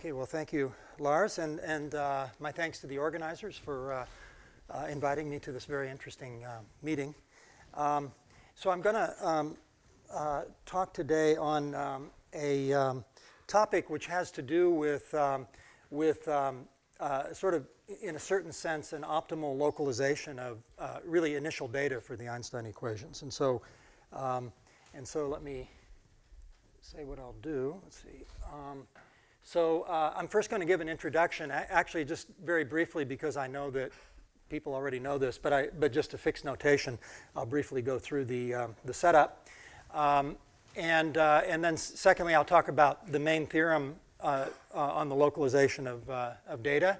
Okay, well, thank you, Lars, and, and uh, my thanks to the organizers for uh, uh, inviting me to this very interesting uh, meeting. Um, so I'm going to um, uh, talk today on um, a um, topic which has to do with, um, with um, sort of, in a certain sense, an optimal localization of really initial data for the Einstein equations. And so, and so let me say what I'll do. Let's see. So uh, I'm first going to give an introduction, actually just very briefly because I know that people already know this, but, I, but just to fix notation, I'll briefly go through the, um, the setup. Um, and, uh, and then secondly, I'll talk about the main theorem uh, uh on the localization of, uh, of data.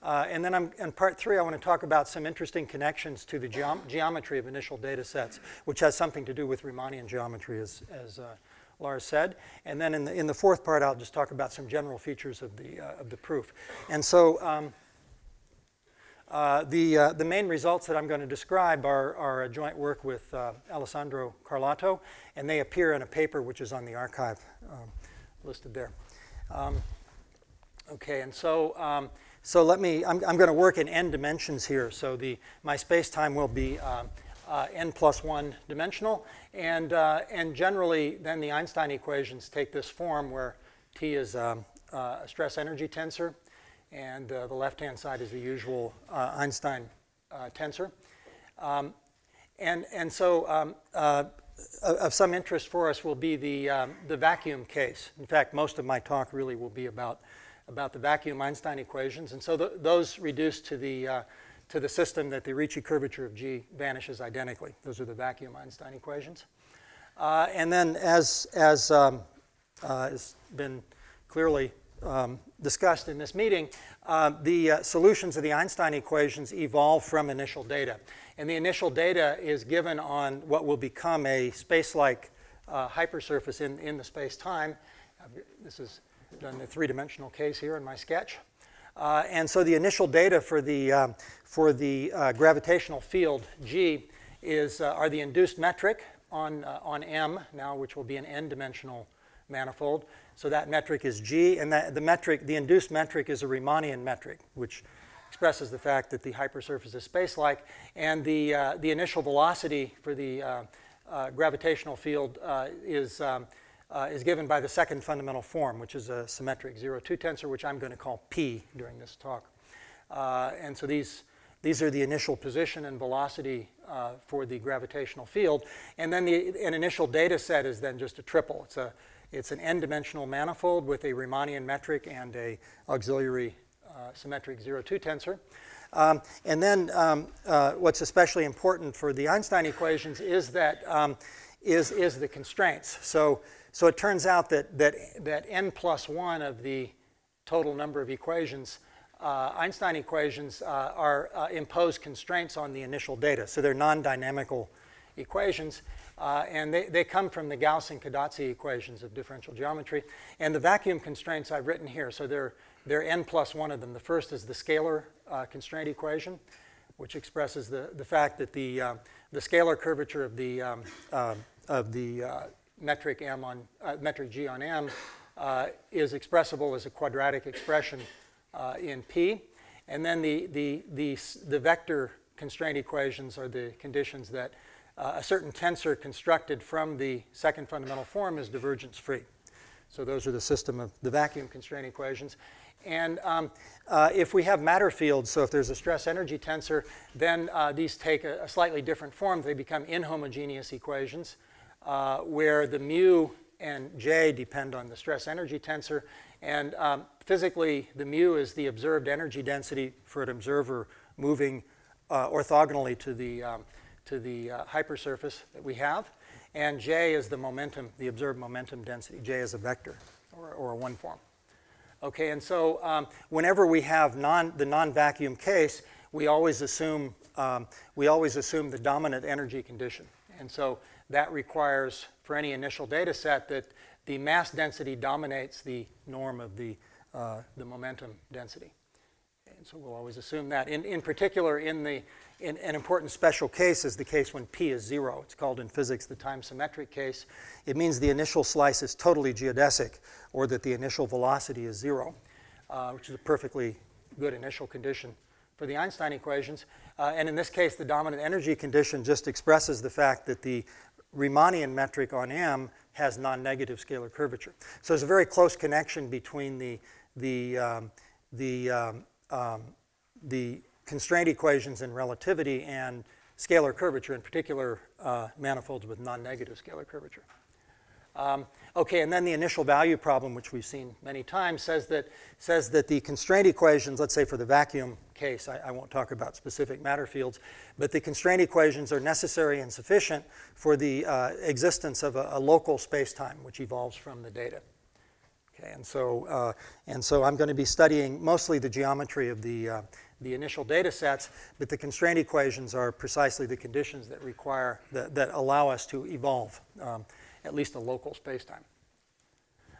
Uh, and then I'm, in part three, I want to talk about some interesting connections to the geom geometry of initial data sets, which has something to do with Riemannian geometry, as, as Lars said. And then in the, in the fourth part, I'll just talk about some general features of the, uh, of the proof. And so um, uh, the, uh, the main results that I'm going to describe are, are a joint work with uh, Alessandro Carlotto, and they appear in a paper which is on the arXiv um, listed there. Um, okay, and so, um, so let me, I'm, I'm going to work in n dimensions here. So the, my space-time will be um, uh, n plus 1 dimensional. And, uh, and generally, then the Einstein equations take this form where T is um, uh, a stress energy tensor, and uh, the left-hand side is the usual uh, Einstein uh, tensor. Um, and, and so um, of some interest for us will be the, um, the vacuum case. In fact, most of my talk really will be about, about the vacuum Einstein equations. And so th those reduce to the to the system that the Ricci curvature of G vanishes identically. Those are the vacuum Einstein equations. Uh, and then as, as um, uh, has been clearly um, discussed in this meeting, uh, the uh, solutions of the Einstein equations evolve from initial data. And the initial data is given on what will become a space-like uh, hypersurface in, in the space-time. This is done the three-dimensional case here in my sketch. Uh, and so the initial data for the, um, for the uh, gravitational field G is, uh, are the induced metric on, uh, on M now, which will be an n-dimensional manifold. So that metric is G, and that, the metric, the induced metric is a Riemannian metric, which expresses the fact that the hypersurface is space-like. And the, uh, the initial velocity for the uh, gravitational field is um, uh, is given by the second fundamental form, which is a symmetric 0-2 tensor, which I'm going to call P during this talk. Uh, and so these, these are the initial position and velocity uh, for the gravitational field. And then the, an initial data set is then just a triple. It's, a, it's an n-dimensional manifold with a Riemannian metric and a auxiliary uh, symmetric 0-2 tensor. Um, and then um, uh, what's especially important for the Einstein equations is that um, is, is the constraints. So so it turns out that, that, that n plus 1 of the total number of equations, uh, Einstein equations, uh, are uh, impose constraints on the initial data. So they're non-dynamical equations. Uh, and they, they come from the Gauss and Codazzi equations of differential geometry. And the vacuum constraints I've written here, so there are n plus 1 of them. The first is the scalar uh, constraint equation, which expresses the, the fact that the, uh, the scalar curvature of the, um, of the metric m on metric g on m is expressible as a quadratic expression uh, in P. And then the, the, the, the vector constraint equations are the conditions that uh, a certain tensor constructed from the second fundamental form is divergence free. So those are the system of the vacuum constraint equations. And um, uh, if we have matter fields, so if there's a stress energy tensor, then uh, these take a, a, slightly different form. They become inhomogeneous equations uh, where the mu and j depend on the stress energy tensor. And um, physically, the mu is the observed energy density for an observer moving uh, orthogonally to the, um, to the uh, hypersurface that we have. And j is the momentum, the observed momentum density. j is a vector or, or a one form. Okay, and so um, whenever we have non, the non-vacuum case, we always assume um, we always assume the dominant energy condition. And so that requires, for any initial data set, that the mass density dominates the norm of the, uh, the momentum density. And so we'll always assume that. In, in particular, in the, in an important special case is the case when p is zero. It's called in physics the time symmetric case. It means the initial slice is totally geodesic or that the initial velocity is zero. uh, which is a perfectly good initial condition for the Einstein equations. Uh, and in this case, the dominant energy condition just expresses the fact that the Riemannian metric on M has non-negative scalar curvature. So there's a very close connection between the, the, um, the, um, um, the constraint equations in relativity and scalar curvature, in particular uh, manifolds with non-negative scalar curvature. Um, okay, and then the initial value problem, which we've seen many times, says that, says that the constraint equations, let's say for the vacuum case, I, I, won't talk about specific matter fields, but the constraint equations are necessary and sufficient for the uh, existence of a, a local space-time, which evolves from the data. Okay, and so, uh, and so I'm going to be studying mostly the geometry of the, uh, the initial data sets, but the constraint equations are precisely the conditions that require, that, that allow us to evolve um, at least a local spacetime.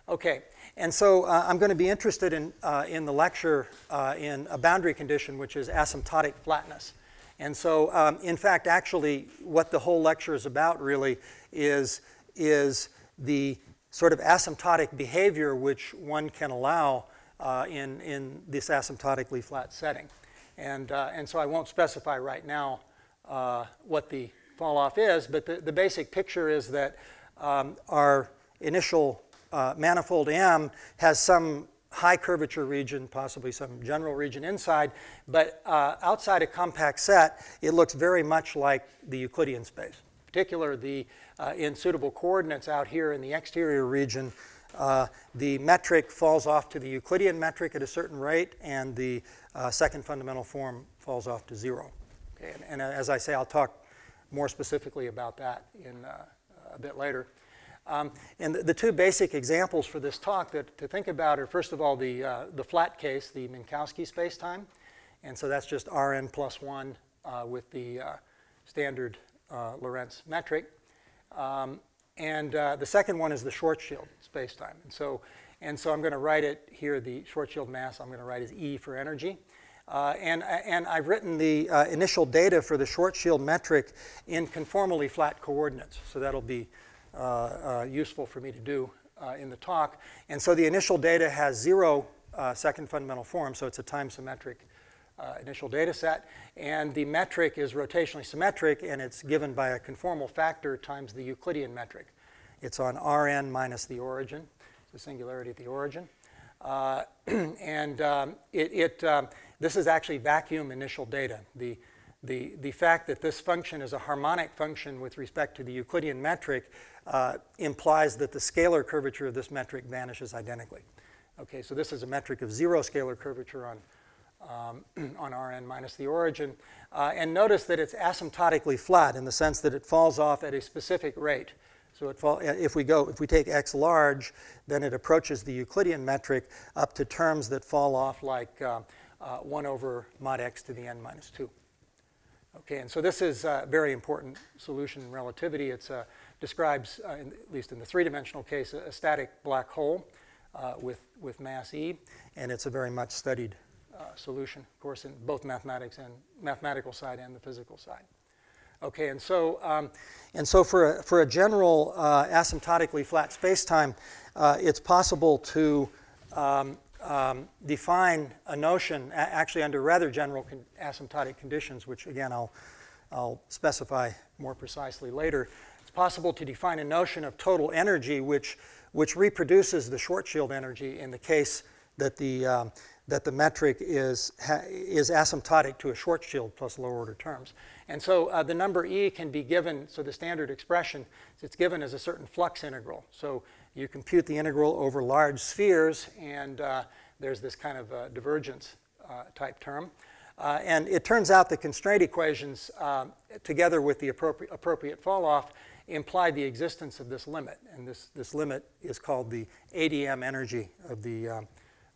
Okay, and so uh, I'm going to be interested in, uh, in the lecture uh, in a boundary condition, which is asymptotic flatness. And so, um, in fact, actually, what the whole lecture is about really is, is the sort of asymptotic behavior which one can allow uh, in, in this asymptotically flat setting. And, uh, and so I won't specify right now uh, what the fall off is, but the, the basic picture is that um, our initial uh, manifold M has some high curvature region, possibly some general region inside, but uh, outside a compact set, it looks very much like the Euclidean space. In particular, the uh, in suitable coordinates out here in the exterior region, uh, the metric falls off to the Euclidean metric at a certain rate, and the uh, second fundamental form falls off to zero. Okay, and, and, as I say, I'll talk more specifically about that in uh, a bit later. Um, and the, the, two basic examples for this talk that to think about are, first of all, the, uh, the flat case, the Minkowski spacetime. And so that's just Rn plus 1 uh, with the uh, standard Lorentz metric. Um, and uh, the second one is the Schwarzschild spacetime. And so, and so I'm going to write it here, the Schwarzschild mass, I'm going to write as E for energy. Uh, and, and I've written the uh, initial data for the Schwarzschild metric in conformally flat coordinates. So that'll be uh, uh, useful for me to do uh, in the talk. And so the initial data has zero second fundamental form, so it's a time symmetric uh, initial data set. And the metric is rotationally symmetric, and it's given by a conformal factor times the Euclidean metric. It's on Rn minus the origin, the singularity at the origin. Uh, and um, it, it um, this is actually vacuum initial data. The, the, the fact that this function is a harmonic function with respect to the Euclidean metric uh, implies that the scalar curvature of this metric vanishes identically. Okay, so this is a metric of zero scalar curvature on um, on Rn minus the origin. Uh, and notice that it's asymptotically flat in the sense that it falls off at a specific rate. So fall, if we go, if we take x large, then it approaches the Euclidean metric up to terms that fall off like uh, uh, 1 over mod x to the n minus 2. Okay, and so this is a very important solution in relativity. It uh, describes, uh, in, at least in the three-dimensional case, a, a, static black hole uh, with, with mass e, and it's a very much studied uh, solution, of course, in both mathematics and mathematical side and the physical side. Okay, and so, um, and so for a, for a general uh, asymptotically flat spacetime, uh, it's possible to um, um, define a notion actually under rather general con asymptotic conditions, which again I'll, I'll specify more precisely later. It's possible to define a notion of total energy which, which reproduces the Schwarzschild energy in the case that the, um, that the metric is, is asymptotic to a Schwarzschild plus lower order terms. And so uh, the number E can be given, so the standard expression, it's given as a certain flux integral. So you compute the integral over large spheres, and uh, there's this kind of uh, divergence uh, type term. Uh, and it turns out the constraint equations, um, together with the appropriate, appropriate fall off, imply the existence of this limit. And this, this limit is called the ADM energy of the, um,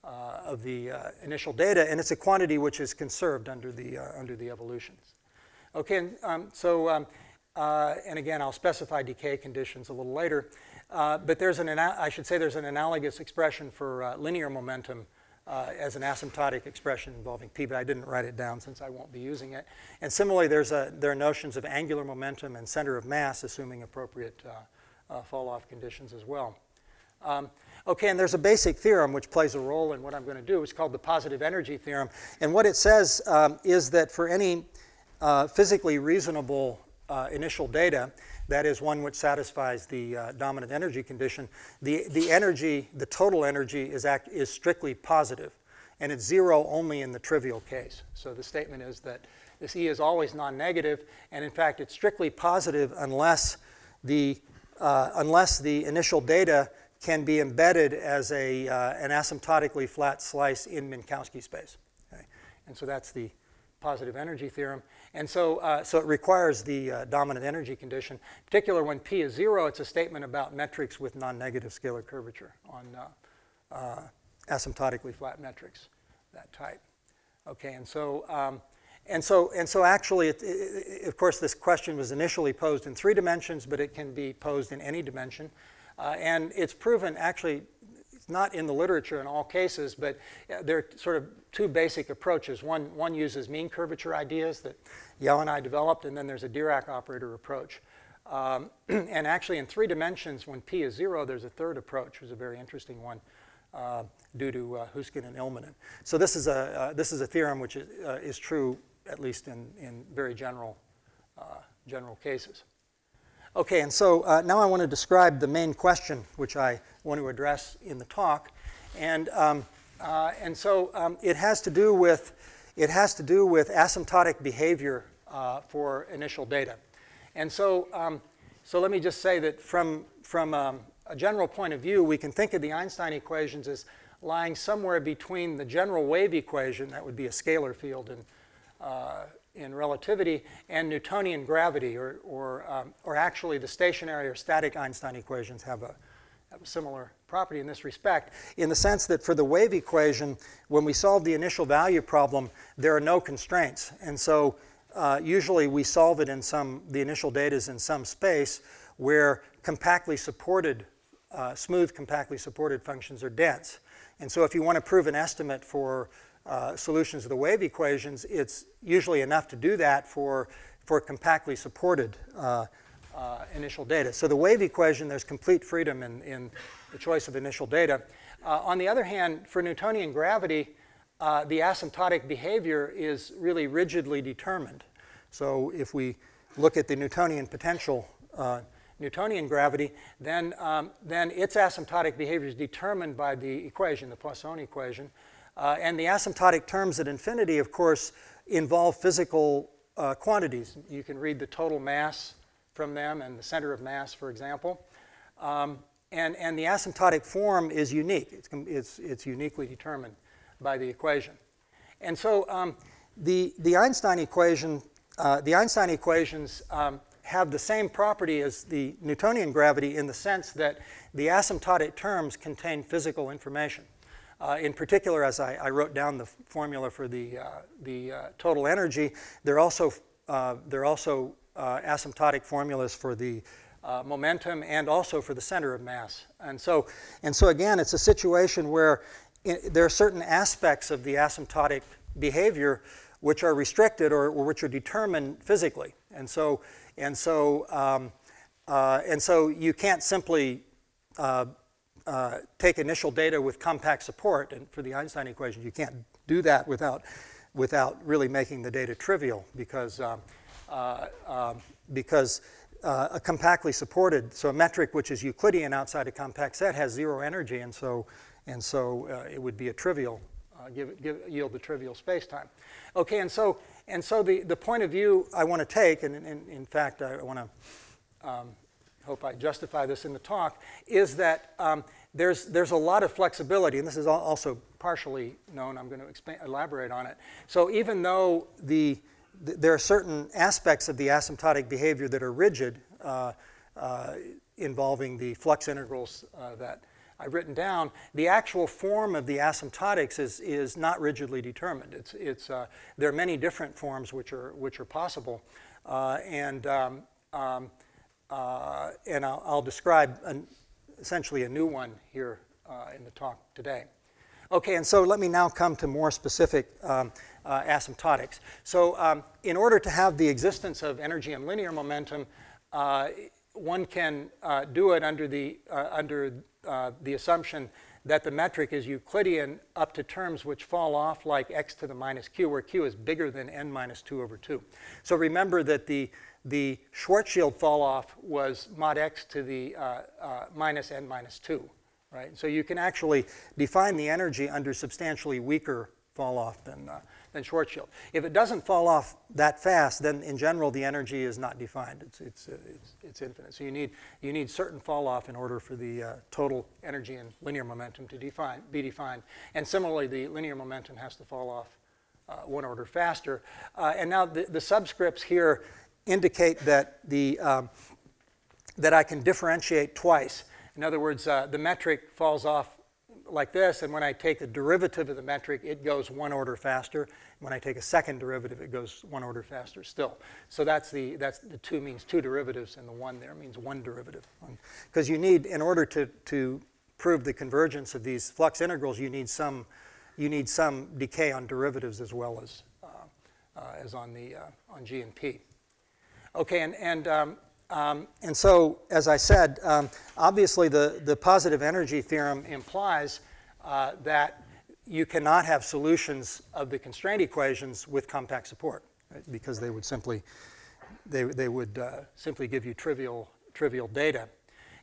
uh, of the uh, initial data, and it's a quantity which is conserved under the, uh, under the evolutions. Okay, and, um, so, um, and again, I'll specify decay conditions a little later, but there's an, I should say there's an analogous expression for linear momentum uh, as an asymptotic expression involving p, but I didn't write it down since I won't be using it. And similarly, there's a, there are notions of angular momentum and center of mass, assuming appropriate uh, uh, fall-off conditions as well. Um, Okay, and there's a basic theorem which plays a role in what I'm going to do. It's called the positive energy theorem. And what it says um, is that for any uh, physically reasonable uh, initial data, that is one which satisfies the uh, dominant energy condition, the, the energy, the total energy is, act, is strictly positive, and it's zero only in the trivial case. So the statement is that this E is always non-negative, and in fact, it's strictly positive unless the, uh, unless the initial data can be embedded as a, uh, an asymptotically flat slice in Minkowski space. Okay? And so that's the positive energy theorem. And so, uh, so it requires the uh, dominant energy condition. In particular, when P is zero, it's a statement about metrics with non-negative scalar curvature on uh, uh, asymptotically flat metrics, that type. Okay, and so, um, and so, and so actually, it, it, of course, this question was initially posed in three dimensions, but it can be posed in any dimension. Uh, and it's proven actually, not in the literature in all cases, but uh, there are sort of two basic approaches. One, one uses mean curvature ideas that Yau and I developed, and then there's a Dirac operator approach. Um, and actually, in three dimensions, when p is zero, there's a third approach, which is a very interesting one. Uh, due to uh, Huisken and Ilmanen. So this is a, uh, this is a theorem which is, uh, is true at least in, in very general, uh, general cases. Okay, and so uh, now I want to describe the main question which I want to address in the talk. And, um, uh, and so um, it has to do with, it has to do with asymptotic behavior uh, for initial data. And so, um, so let me just say that from, from um, a general point of view, we can think of the Einstein equations as lying somewhere between the general wave equation, that would be a scalar field uh, in relativity and Newtonian gravity, or, or, um, or actually the stationary or static Einstein equations have a, have a similar property in this respect, in the sense that for the wave equation, when we solve the initial value problem, there are no constraints. And so uh, usually we solve it in some, the initial data is in some space where compactly supported, uh, smooth compactly supported functions are dense. And so if you want to prove an estimate for uh, solutions of the wave equations, it's usually enough to do that for, for compactly supported uh, uh, initial data. So the wave equation, there's complete freedom in, in the choice of initial data. Uh, on the other hand, for Newtonian gravity, uh, the asymptotic behavior is really rigidly determined. So if we look at the Newtonian potential Newtonian gravity, then, um, then its asymptotic behavior is determined by the equation, the Poisson equation. Uh, and the asymptotic terms at infinity, of course, involve physical uh, quantities. You can read the total mass from them and the center of mass, for example. Um, and, and the asymptotic form is unique. It's, it's, it's uniquely determined by the equation. And so um, the, the Einstein equation, uh, the Einstein equations um, have the same property as the Newtonian gravity in the sense that the asymptotic terms contain physical information. Uh, in particular, as I, I, wrote down the formula for the, uh, the uh, total energy, there are also, uh, there are also uh, asymptotic formulas for the uh, momentum and also for the center of mass. And so, and so again, it's a situation where there are certain aspects of the asymptotic behavior which are restricted or, or which are determined physically. And so, and so, um, and so you can't simply uh, take initial data with compact support, and for the Einstein equation, you can't do that without, without really making the data trivial because, um, uh, um, because uh, a compactly supported, so a metric which is Euclidean outside a compact set has zero energy, and so, and so uh, it would be a trivial, uh, give, give, yield the trivial spacetime. Okay, and so, and so the, the point of view I want to take, and in, in fact I want to um, hope I justify this in the talk, is that um, there's, there's a lot of flexibility, and this is also partially known. I'm going to elaborate on it. So even though the, the, there are certain aspects of the asymptotic behavior that are rigid, uh, uh, involving the flux integrals uh, that I've written down, the actual form of the asymptotics is, is not rigidly determined. It's, it's, uh, there are many different forms which are, which are possible. Uh, and um, um, uh, and I'll, I'll describe an, essentially a new one here uh, in the talk today. Okay, and so let me now come to more specific um, uh, asymptotics. So um, in order to have the existence of energy and linear momentum, uh, one can uh, do it under the, uh, under the assumption that the metric is Euclidean up to terms which fall off like x to the minus q, where q is bigger than n minus 2 over 2. So remember that the, the Schwarzschild fall off was mod x to the uh, uh, minus n minus 2, right? So you can actually define the energy under substantially weaker fall off than, uh, than Schwarzschild. If it doesn't fall off that fast, then in general the energy is not defined. It's, it's, it's, it's, infinite. So you need, you need certain fall off in order for the uh, total energy and linear momentum to define, be defined. And similarly, the linear momentum has to fall off uh, one order faster. Uh, and now the, the, subscripts here indicate that, the, um, that I can differentiate twice. In other words, uh, the metric falls off like this, and when I take the derivative of the metric, it goes one order faster. When I take a second derivative, it goes one order faster still. So that's the, that's the two means two derivatives, and the one there means one derivative. Because you need, in order to, to prove the convergence of these flux integrals, you need some, you need some decay on derivatives as well as, uh, uh, as on, the, uh, on G and P. Okay, and, and um, um, and so, as I said, um, obviously the, the positive energy theorem implies uh, that you cannot have solutions of the constraint equations with compact support right? because they would simply they, they would uh, simply give you trivial trivial data.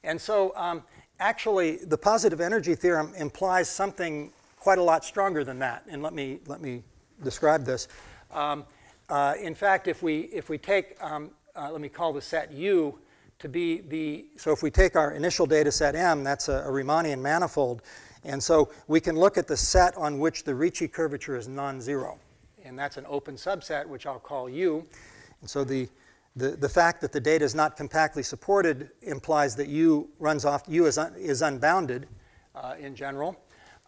And so, um, actually, the positive energy theorem implies something quite a lot stronger than that. And let me let me describe this. Um, uh, in fact, if we if we take um, uh, let me call the set U to be the, so if we take our initial data set M, that's a, a Riemannian manifold. And so we can look at the set on which the Ricci curvature is non-zero. And that's an open subset, which I'll call U. And so the, the, the fact that the data is not compactly supported implies that U runs off, U is, un, is unbounded uh, in general.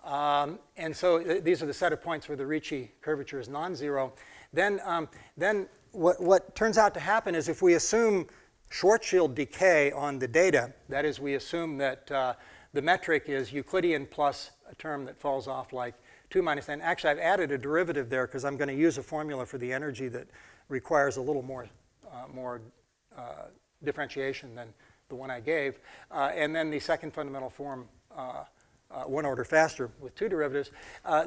Um, and so th these are the set of points where the Ricci curvature is non-zero. Then, um, then what, what turns out to happen is if we assume Schwarzschild decay on the data, that is, we assume that uh, the metric is Euclidean plus a term that falls off like 2 minus n. Actually, I've added a derivative there because I'm going to use a formula for the energy that requires a little more, uh, more uh, differentiation than the one I gave. Uh, and then the second fundamental form, uh, uh, one order faster with two derivatives.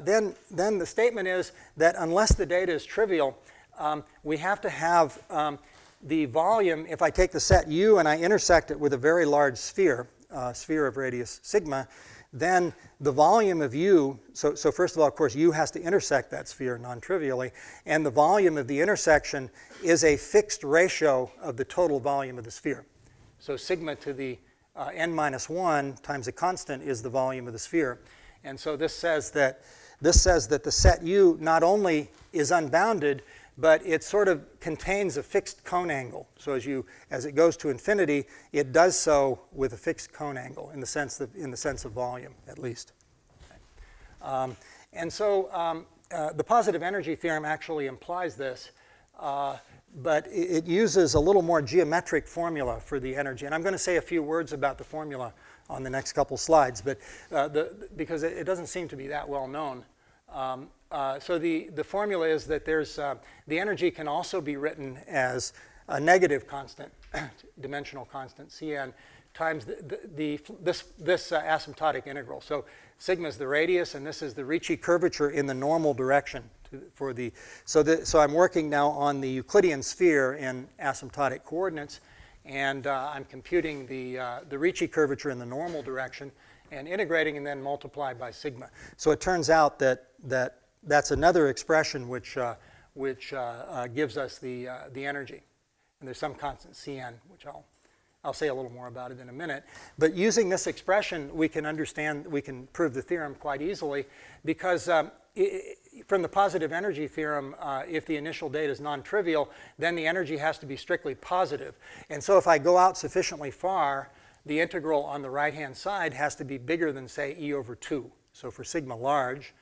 then, then the statement is that unless the data is trivial, um, we have to have um, the volume, if I take the set U and I intersect it with a very large sphere, uh, sphere of radius sigma, then the volume of U, so, so first of all, of course, U has to intersect that sphere non-trivially, and the volume of the intersection is a fixed ratio of the total volume of the sphere. So sigma to the uh, n minus 1 times a constant is the volume of the sphere. And so this says that, this says that the set U not only is unbounded, but it sort of contains a fixed cone angle. So as, you, as it goes to infinity, it does so with a fixed cone angle in the sense, in the sense of volume, at least. Um, and so um, uh, the positive energy theorem actually implies this, uh, but it, it, uses a little more geometric formula for the energy. And I'm going to say a few words about the formula on the next couple slides, but uh, the, because it, it, doesn't seem to be that well known. Um, uh, so the, the formula is that there's, uh, the energy can also be written as a negative constant, dimensional constant, Cn, times the, the, the this, this uh, asymptotic integral. So sigma is the radius, and this is the Ricci curvature in the normal direction. To, for the, so, the, so I'm working now on the Euclidean sphere in asymptotic coordinates, and uh, I'm computing the, uh, the Ricci curvature in the normal direction and integrating and then multiply by sigma. So it turns out that, that that's another expression which, uh, which uh, uh, gives us the, uh, the energy. And there's some constant Cn, which I'll, I'll say a little more about it in a minute. But using this expression, we can understand, we can prove the theorem quite easily because um, it, from the positive energy theorem, uh, if the initial data is non-trivial, then the energy has to be strictly positive. And so if I go out sufficiently far, the integral on the right-hand side has to be bigger than, say, e over 2. So for sigma large,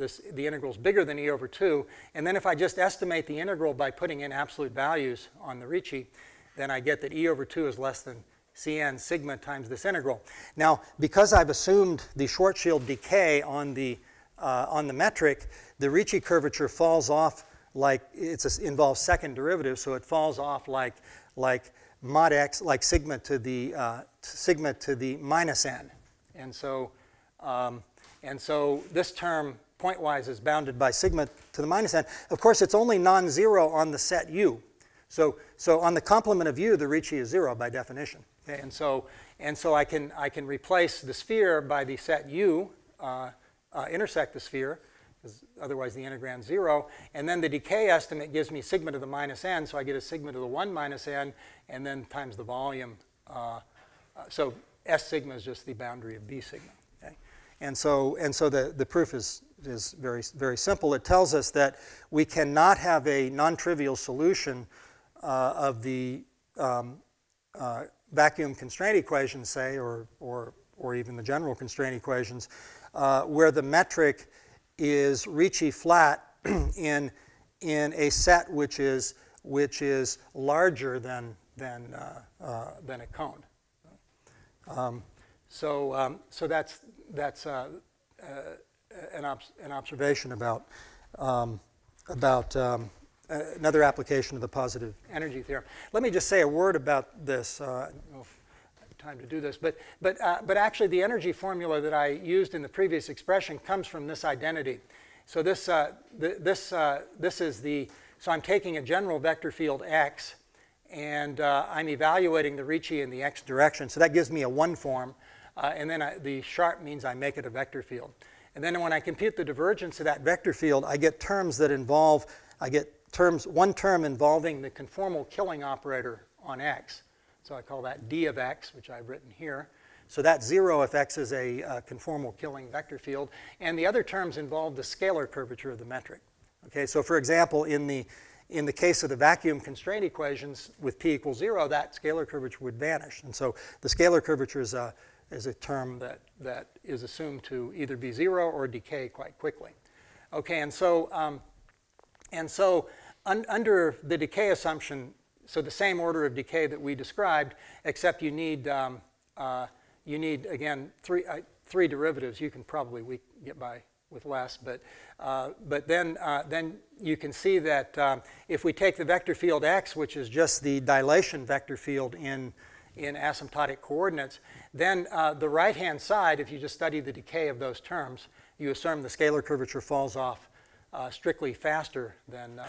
this, the integral is bigger than e over 2. And then if I just estimate the integral by putting in absolute values on the Ricci, then I get that e over 2 is less than Cn sigma times this integral. Now, because I've assumed the Schwarzschild decay on the, uh, on the metric, the Ricci curvature falls off like, it involves second derivative, so it falls off like, like mod x, like sigma to the, uh, sigma to the minus n. And so, um, and so this term pointwise is bounded by sigma to the minus n. Of course, it's only non-zero on the set U. So, so on the complement of U, the Ricci is zero by definition. Okay? And so, and so I, can, I can replace the sphere by the set U, uh, uh, intersect the sphere, because otherwise the integrand zero. And then the decay estimate gives me sigma to the minus n, so I get a sigma to the 1 minus n, and then times the volume. Uh, uh so S sigma is just the boundary of B sigma. Okay? And so, and so the, the proof is, is very, very simple. It tells us that we cannot have a non-trivial solution uh, of the um, uh, vacuum constraint equations, say, or, or, or even the general constraint equations, uh, where the metric is Ricci flat in, in a set which is, which is larger than, than, uh, uh, than a cone. Um, so, um, so that's, that's uh, an, ob an observation about, um, about um, another application of the positive energy theorem. Let me just say a word about this. Uh, time to do this, but, but, uh, but actually the energy formula that I used in the previous expression comes from this identity. So this, uh, th this, uh, this is the, so I'm taking a general vector field x, and uh, I'm evaluating the Ricci in the x direction. So that gives me a one form, uh, and then I, the sharp means I make it a vector field. And then when I compute the divergence of that vector field, I get terms that involve, I get terms, one term involving the conformal killing operator on x. So I call that d of x, which I've written here. So that's zero if x is a uh, conformal killing vector field. And the other terms involve the scalar curvature of the metric. Okay, so for example, in the, in the case of the vacuum constraint equations with p equals zero, that scalar curvature would vanish. And so the scalar curvature is a, is a term that, that is assumed to either be zero or decay quite quickly. Okay, and so, um, and so un under the decay assumption, so the same order of decay that we described, except you need, um, uh, you need again, three, uh, three derivatives. You can probably we get by with less, but, uh, but then, uh, then you can see that um, if we take the vector field x, which is just the dilation vector field in, in asymptotic coordinates, then uh, the right-hand side, if you just study the decay of those terms, you assume the scalar curvature falls off uh, strictly faster than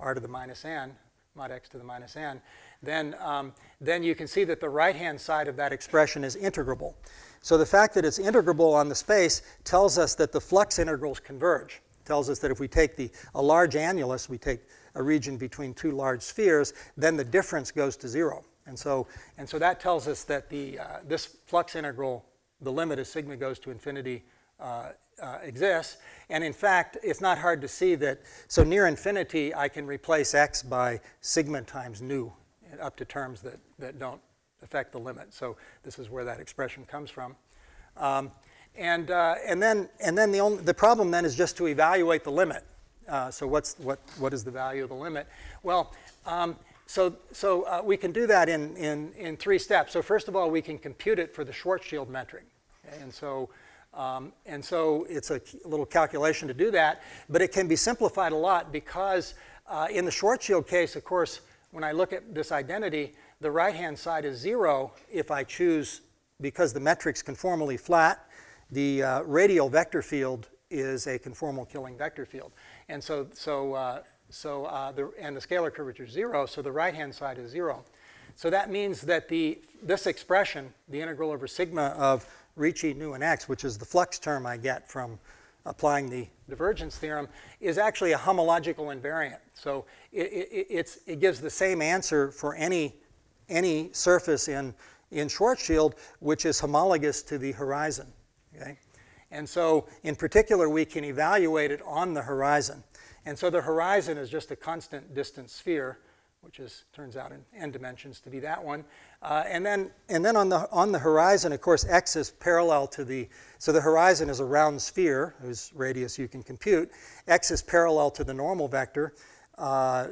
r to the minus n, mod x to the minus n, then, um, then you can see that the right-hand side of that expression is integrable. So the fact that it's integrable on the space tells us that the flux integrals converge. Tells us that if we take the, a large annulus, we take a region between two large spheres, then the difference goes to zero. And so, and so that tells us that the, uh, this flux integral, the limit as sigma goes to infinity, uh, uh, exists. And in fact, it's not hard to see that, so near infinity, I can replace x by sigma times nu up to terms that, that don't affect the limit. So this is where that expression comes from. Um, and, uh, and then, and then the, only, the problem then is just to evaluate the limit. Uh, so what's, what, what is the value of the limit? Well, um, so, so uh, we can do that in, in, in three steps. So first of all, we can compute it for the Schwarzschild metric. And so um, and so it's a little calculation to do that, but it can be simplified a lot because uh, in the Schwarzschild case, of course, when I look at this identity, the right-hand side is zero if I choose, because the metric's conformally flat, the uh, radial vector field is a conformal killing vector field. And so, so, uh, so uh, the, and the scalar curvature is zero, so the right-hand side is zero. So that means that the, this expression, the integral over sigma of Ricci nu and x, which is the flux term I get from applying the divergence theorem, is actually a homological invariant. So it, it, it gives the same answer for any, any surface in, in Schwarzschild, which is homologous to the horizon. Okay? And so in particular, we can evaluate it on the horizon. And so the horizon is just a constant distance sphere which is, turns out in n dimensions to be that one. Uh, and then, and then on, the, on the horizon, of course, x is parallel to the, so the horizon is a round sphere whose radius you can compute. x is parallel to the normal vector. Uh,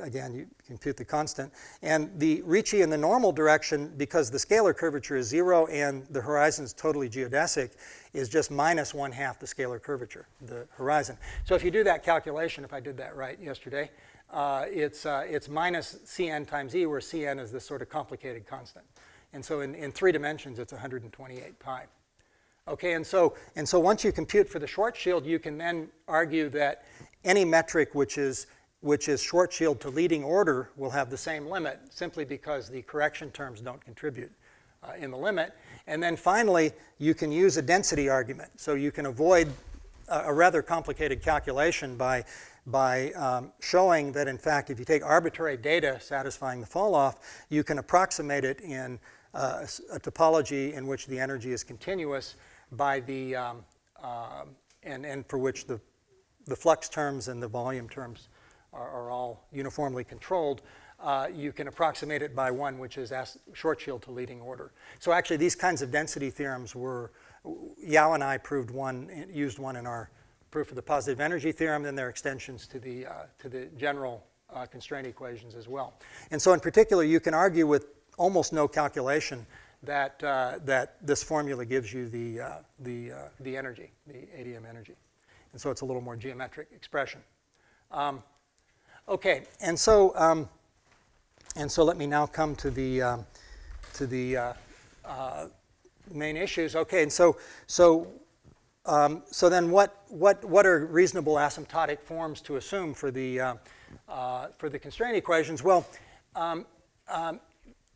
again, you compute the constant. And the Ricci in the normal direction, because the scalar curvature is zero and the horizon is totally geodesic, is just minus one half the scalar curvature, the horizon. So if you do that calculation, if I did that right yesterday, uh, it's, uh, it's minus Cn times E, where Cn is this sort of complicated constant. And so in, in three dimensions, it's 128 pi. Okay, and so, and so once you compute for the Schwarzschild, you can then argue that any metric which is, which is Schwarzschild to leading order will have the same limit simply because the correction terms don't contribute uh, in the limit. And then finally, you can use a density argument. So you can avoid a, a rather complicated calculation by, by um, showing that, in fact, if you take arbitrary data satisfying the fall off, you can approximate it in uh, a topology in which the energy is continuous by the, um, uh, and, and for which the, the flux terms and the volume terms are, are all uniformly controlled, uh, you can approximate it by one which is Schwarzschild to leading order. So actually these kinds of density theorems were, Yau and I proved one, used one in our proof of the positive energy theorem, then there are extensions to the, uh, to the general uh, constraint equations as well. And so in particular, you can argue with almost no calculation that, uh, that this formula gives you the, uh, the, uh, the energy, the ADM energy. And so it's a little more geometric expression. Um, okay, and so, um, and so let me now come to the, um, to the uh, uh, main issues. Okay, and so, so, um, so then what, what, what are reasonable asymptotic forms to assume for the, uh, for the constraint equations? Well, um, um,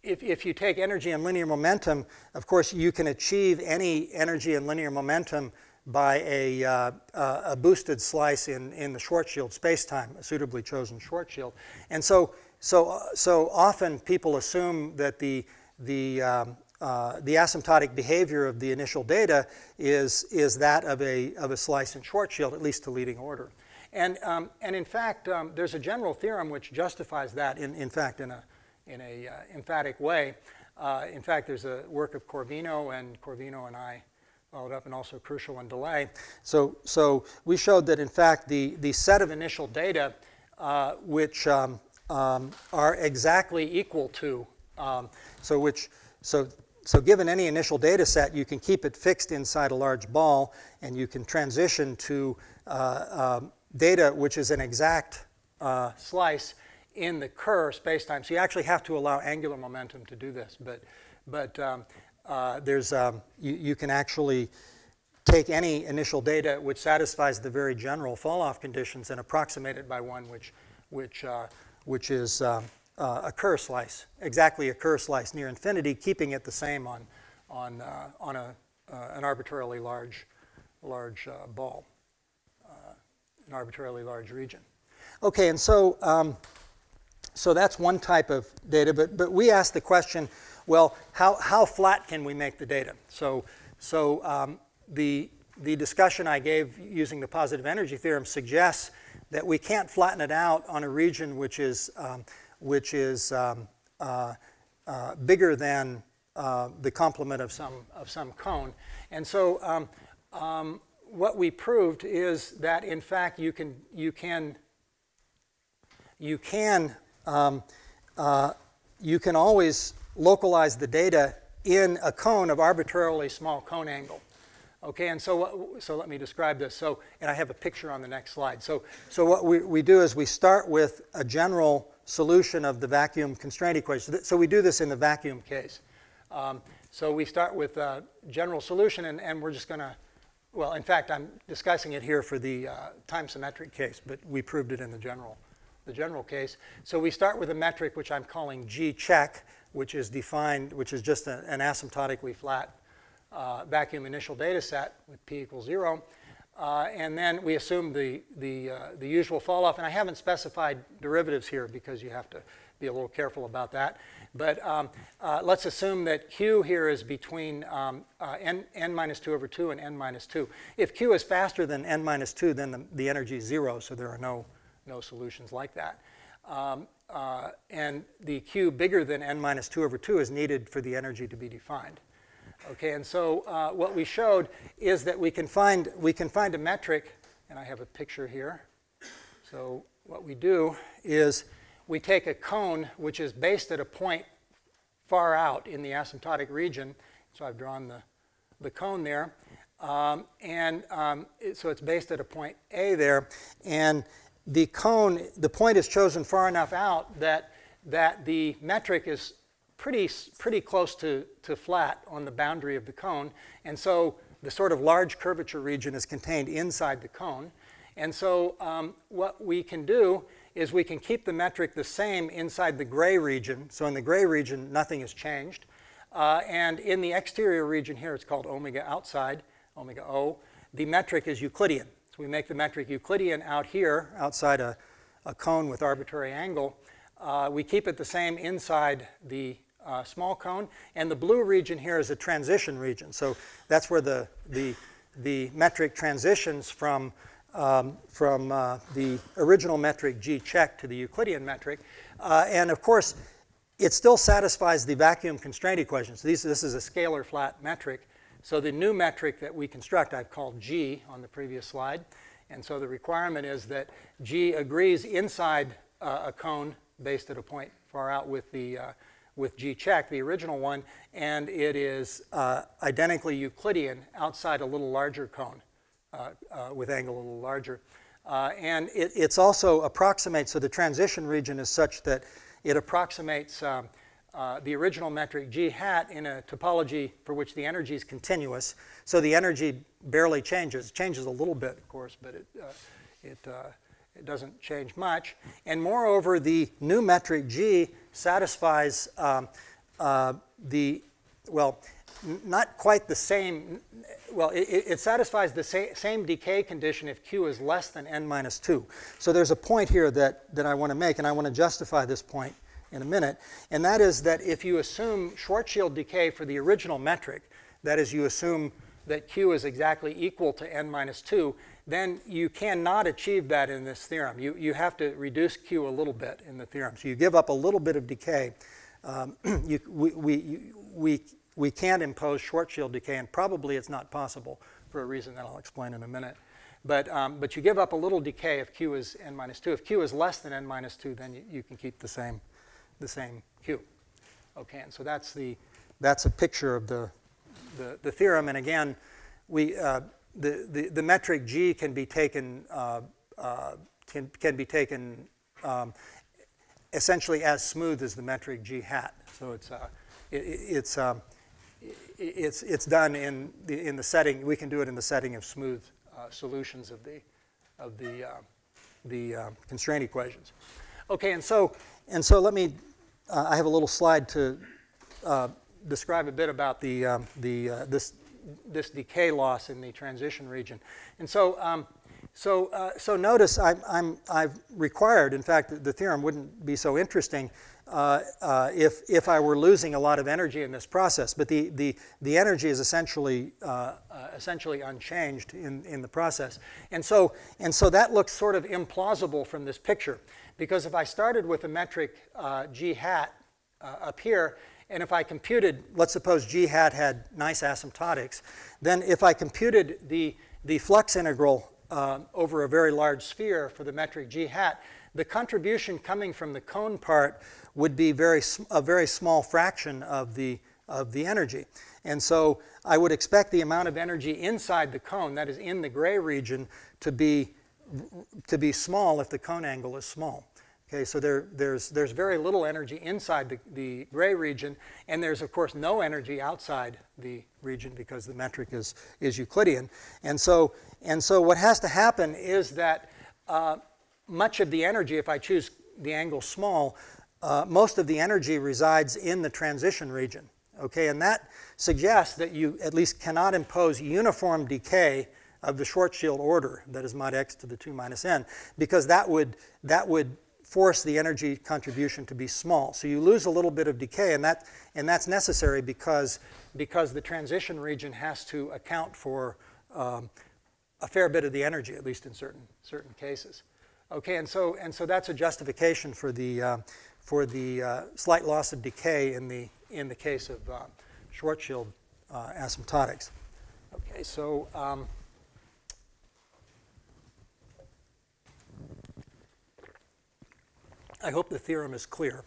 if, if you take energy and linear momentum, of course, you can achieve any energy and linear momentum by a, uh, uh, a boosted slice in, in the Schwarzschild spacetime, a suitably chosen Schwarzschild. And so, so, so often people assume that the, the, um, uh, the asymptotic behavior of the initial data is, is that of a, of a slice in Schwarzschild, at least to leading order. And, um, and in fact, um, there's a general theorem which justifies that, in, in fact, in a, in a uh, emphatic way. Uh, in fact, there's a work of Corvino, and Corvino and I followed up, and also Chruściel in Delay. So, so we showed that, in fact, the, the set of initial data uh, which um, um, are exactly equal to, um, so which, so so given any initial data set, you can keep it fixed inside a large ball, and you can transition to uh, uh, data which is an exact uh, slice in the Kerr spacetime. So you actually have to allow angular momentum to do this. But, but um, uh, there's, um, you, you, can actually take any initial data which satisfies the very general fall-off conditions and approximate it by one which, which, uh, which is um, uh, a Kerr slice, exactly a Kerr slice near infinity, keeping it the same on, on, uh, on a, uh, an arbitrarily large, large ball, an arbitrarily large region. Okay, and so um, so that's one type of data, but, but we ask the question, well, how, how flat can we make the data? So, so um, the, the discussion I gave using the positive energy theorem suggests that we can't flatten it out on a region which is, um, which is um, uh, uh, bigger than uh, the complement of some, of some cone. And so um, um, what we proved is that, in fact, you can, you can, you can um, uh, you can always localize the data in a cone of arbitrarily small cone angle. Okay, and so, so let me describe this. So, and I have a picture on the next slide. So, so what we, we do is we start with a general solution of the vacuum constraint equation. So we do this in the vacuum case. Um, so we start with a general solution, and, and we're just going to, well, in fact, I'm discussing it here for the uh, time symmetric case, but we proved it in the general the general case. So we start with a metric which I'm calling G check, which is defined, which is just a, an asymptotically flat uh, vacuum initial data set with p equals zero. Uh, and then we assume the, the, uh, the usual fall off. And I haven't specified derivatives here because you have to be a little careful about that. But um, uh, let's assume that Q here is between um, uh, n, n minus 2 over 2 and n minus 2. If Q is faster than n minus 2, then the, the energy is zero, so there are no no solutions like that. Um, uh, and the Q bigger than n minus 2 over 2 is needed for the energy to be defined. Okay, and so uh, what we showed is that we can find we can find a metric, and I have a picture here. So what we do is we take a cone which is based at a point far out in the asymptotic region. So I've drawn the, the cone there. Um, and um, it, so it's based at a point A there. And the cone, the point is chosen far enough out that, that the metric is pretty, pretty close to, to flat on the boundary of the cone. And so the sort of large curvature region is contained inside the cone. And so um, what we can do is we can keep the metric the same inside the gray region. So in the gray region, nothing has changed. Uh, and in the exterior region here, it's called omega outside, omega O. The metric is Euclidean. So we make the metric Euclidean out here, outside a, a cone with arbitrary angle. Uh, we keep it the same inside the uh, small cone. And the blue region here is a transition region. So that's where the, the, the metric transitions from, um, from uh, the original metric g check to the Euclidean metric. Uh, and of course, it still satisfies the vacuum constraint equation. So these, this is a scalar flat metric. So the new metric that we construct, I've called g on the previous slide. And so the requirement is that g agrees inside uh, a cone based at a point far out with the uh, with G check, the original one, and it is uh, identically Euclidean outside a little larger cone uh, uh, with angle a little larger. Uh, and it, it's also approximates, so the transition region is such that it approximates um, uh, the original metric G hat in a topology for which the energy is continuous. So the energy barely changes. It changes a little bit, of course, but it, uh, it it doesn't change much. And moreover, the new metric G satisfies um, uh, the, well, not quite the same, well, it, it satisfies the sa same decay condition if Q is less than n minus 2. So there's a point here that, that I want to make, and I want to justify this point in a minute, and that is that if you assume Schwarzschild decay for the original metric, that is, you assume that Q is exactly equal to n minus 2, then you cannot achieve that in this theorem. You, you have to reduce Q a little bit in the theorem. So you give up a little bit of decay. Um, you, we, we, we, we can't impose Schwarzschild decay, and probably it's not possible for a reason that I'll explain in a minute. But, um, but you give up a little decay if Q is n minus 2. If Q is less than n minus 2, then you, you can keep the same, the same Q. Okay, and so that's, the, that's a picture of the, the, the theorem. And again, we, uh, the, the, the metric G can be taken, uh, uh, can, can be taken um, essentially as smooth as the metric G hat. So it's, uh, it, it's, um, it's, it's done in the, in the setting, we can do it in the setting of smooth uh, solutions of the, of the, uh, the constraint equations. Okay, and so, and so let me, I have a little slide to describe a bit about the, um, the, this, this decay loss in the transition region. And so, um, so, uh, so notice I'm, I'm, I've required, in fact, the theorem wouldn't be so interesting uh, uh, if, if I were losing a lot of energy in this process. But the, the, the energy is essentially, uh, uh, essentially unchanged in, in the process. And so, and so that looks sort of implausible from this picture. Because if I started with a metric uh, g hat up here, and if I computed, let's suppose g hat had nice asymptotics, then if I computed the, the flux integral uh, over a very large sphere for the metric g hat, the contribution coming from the cone part would be very, a very small fraction of the, of the energy. And so I would expect the amount of energy inside the cone, that is in the gray region, to be, to be small if the cone angle is small. Okay, so there, there's, there's very little energy inside the, the gray region, and there's, of course, no energy outside the region because the metric is, is Euclidean. And so, and so what has to happen is that uh, much of the energy, if I choose the angle small, uh, most of the energy resides in the transition region. Okay, and that suggests that you at least cannot impose uniform decay of the Schwarzschild order, that is mod x to the 2 minus n, because that would, that would force the energy contribution to be small. So you lose a little bit of decay, and, that, and that's necessary because, because the transition region has to account for um, a fair bit of the energy, at least in certain, certain cases. Okay, and so, and so that's a justification for the, uh, for the uh, slight loss of decay in the, in the case of uh, Schwarzschild uh, asymptotics. Okay, so um, I hope the theorem is clear.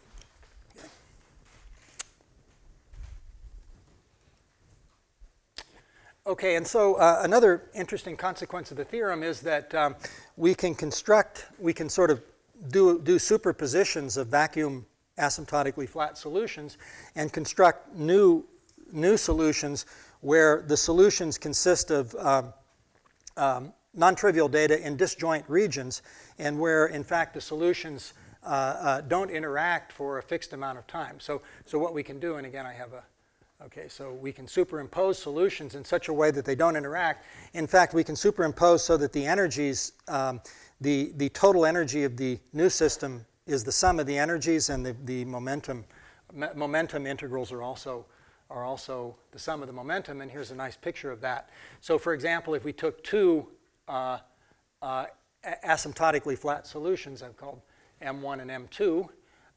Okay, and so uh, another interesting consequence of the theorem is that um, we can construct, we can sort of do, do superpositions of vacuum asymptotically flat solutions and construct new, new solutions where the solutions consist of um, um, non-trivial data in disjoint regions, and where, in fact, the solutions uh, uh, don't interact for a fixed amount of time. So, so what we can do, and again, I have a Okay, so we can superimpose solutions in such a way that they don't interact. In fact, we can superimpose so that the energies, um, the, the total energy of the new system is the sum of the energies and the, the momentum, momentum integrals are also, are also the sum of the momentum. And here's a nice picture of that. So for example, if we took two uh, uh, asymptotically flat solutions, I've called M1 and M2,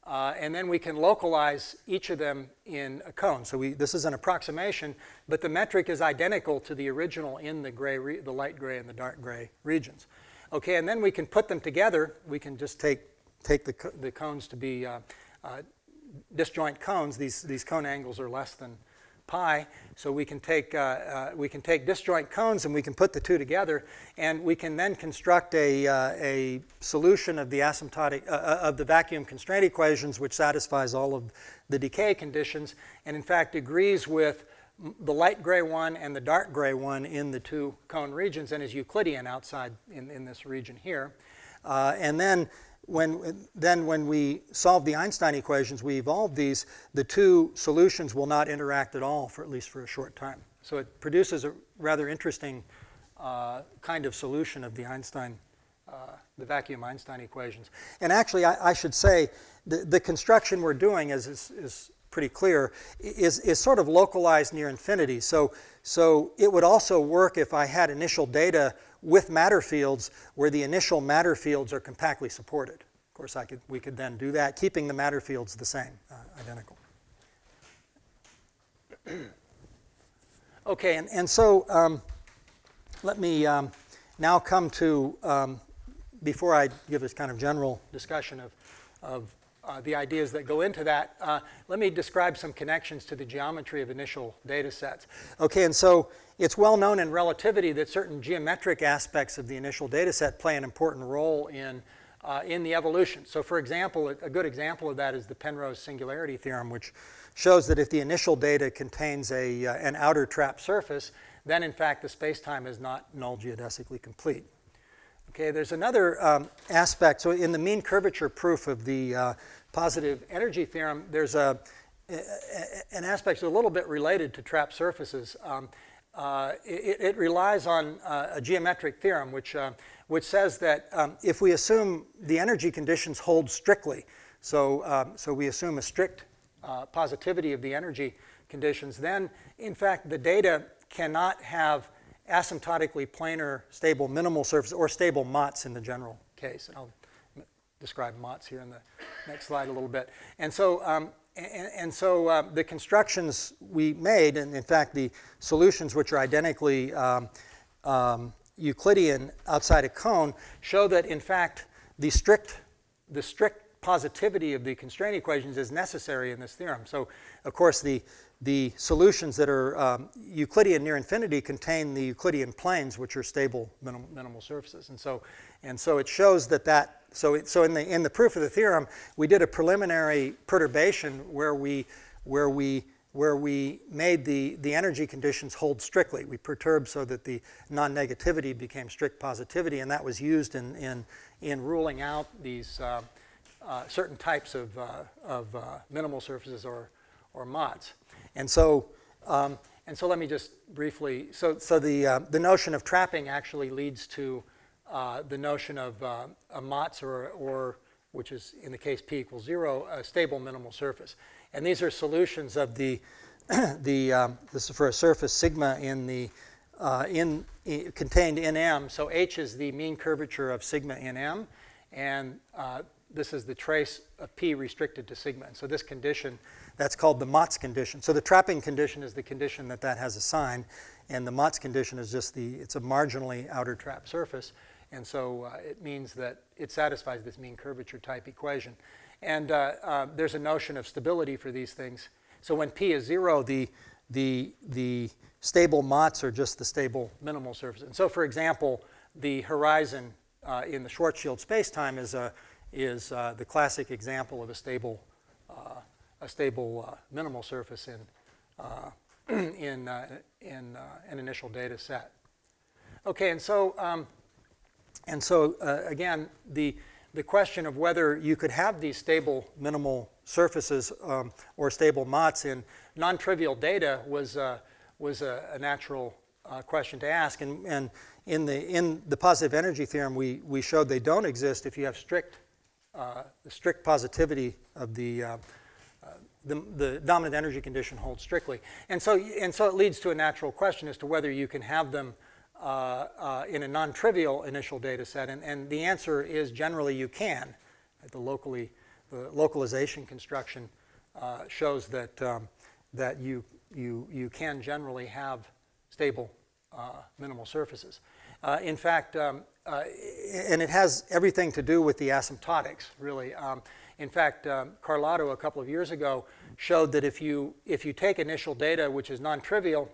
uh, and then we can localize each of them in a cone. So we, this is an approximation, but the metric is identical to the original in the, gray the light gray and the dark gray regions. Okay, and then we can put them together. We can just take, take the, the cones to be uh, uh, disjoint cones. These, these cone angles are less than pi. So we can take, uh, uh, we can take disjoint cones and we can put the two together and we can then construct a, uh, a solution of the asymptotic, uh, uh, of the vacuum constraint equations which satisfies all of the decay conditions and in fact agrees with the light gray one and the dark gray one in the two cone regions and is Euclidean outside in, in this region here. Uh, and then when, then when we solve the Einstein equations, we evolve these, the two solutions will not interact at all for at least for a short time. So it produces a rather interesting uh, kind of solution of the Einstein, uh, the vacuum Einstein equations. And actually, I, I should say, the, the construction we're doing is, is, is pretty clear, is, is sort of localized near infinity. So, so it would also work if I had initial data with matter fields where the initial matter fields are compactly supported. Of course, I could, we could then do that, keeping the matter fields the same, uh, identical. okay, and, and so um, let me um, now come to, um, before I give this kind of general discussion of, of uh, the ideas that go into that, uh, let me describe some connections to the geometry of initial data sets. Okay, and so it's well known in relativity that certain geometric aspects of the initial data set play an important role in, uh, in the evolution. So for example, a good example of that is the Penrose singularity theorem, which shows that if the initial data contains a, uh, an outer trap surface, then in fact the spacetime is not null geodesically complete. Okay, there's another um, aspect. So in the mean curvature proof of the uh, positive energy theorem, there's a, a, an aspect a little bit related to trap surfaces. Um, uh, it, it, relies on uh, a geometric theorem which, uh, which says that um, if we assume the energy conditions hold strictly, so, um, so we assume a strict uh, positivity of the energy conditions, then in fact the data cannot have asymptotically planar stable minimal surface or stable MOTS in the general case. And I'll describe MOTS here in the next slide a little bit. And so, um, and, and, so uh, the constructions we made, and in fact the solutions which are identically um, um, Euclidean outside a cone, show that in fact the strict, the strict positivity of the constraint equations is necessary in this theorem. So of course the, the solutions that are um, Euclidean near infinity contain the Euclidean planes, which are stable minimal, minimal surfaces. And so, and so it shows that that, so, it, so in, the, in the proof of the theorem, we did a preliminary perturbation where we, where we, where we made the, the energy conditions hold strictly. We perturbed so that the non-negativity became strict positivity, and that was used in, in, in ruling out these uh, uh, certain types of, uh, of uh, minimal surfaces or, or MOTS. And so, um, and so let me just briefly, so, so the, uh, the notion of trapping actually leads to uh, the notion of uh, a MOTS or, or, which is in the case P equals zero, a stable minimal surface. And these are solutions of the, the um, this is for a surface sigma in the, uh, in, in, contained in M. So H is the mean curvature of sigma in M. And uh, this is the trace of P restricted to sigma. And so this condition that's called the MOTS condition. So the trapping condition is the condition that that has a sign, and the MOTS condition is just the, it's a marginally outer trap surface. And so uh, it means that it satisfies this mean curvature type equation. And uh, uh, there's a notion of stability for these things. So when P is zero, the, the, the stable MOTS are just the stable minimal surface. And so for example, the horizon uh, in the Schwarzschild spacetime is, a, is uh, the classic example of a stable uh, a stable uh, minimal surface in, uh, in, uh, in an initial data set. Okay, and so, um, and so again, the, the question of whether you could have these stable minimal surfaces um, or stable MOTS in non-trivial data was, uh, was a, a natural uh, question to ask. And, and in, the, in the positive energy theorem, we, we showed they don't exist if you have strict, uh, the strict positivity of the, uh, uh, the, the, dominant energy condition holds strictly. And so, and so it leads to a natural question as to whether you can have them uh, uh, in a non-trivial initial data set. And, and the answer is generally you can. The, locally, the localization construction shows that, um, that you, you, you can generally have stable minimal surfaces. Uh, in fact, um, uh, and it has everything to do with the asymptotics, really. Um, in fact, um, Carlotto a couple of years ago showed that if you, if you take initial data, which is non-trivial